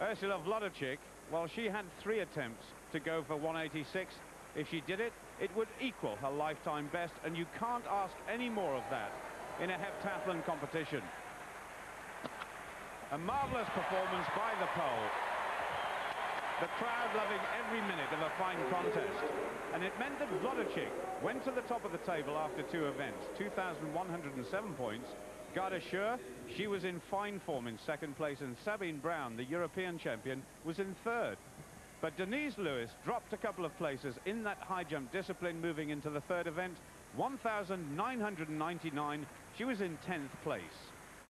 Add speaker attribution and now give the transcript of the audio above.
Speaker 1: Urszula Wlodarczyk, well, she had three attempts to go for 186. If she did it, it would equal her lifetime best, and you can't ask any more of that in a heptathlon competition. A marvellous performance by the pole. The crowd loving every minute of a fine contest. And it meant that Wlodarczyk went to the top of the table after two events, 2,107 points. Ghada she was in fine form in second place, and Sabine Braun, the European champion, was in third. But Denise Lewis dropped a couple of places in that high jump discipline moving into the third event, 1,999. She was in 10th place.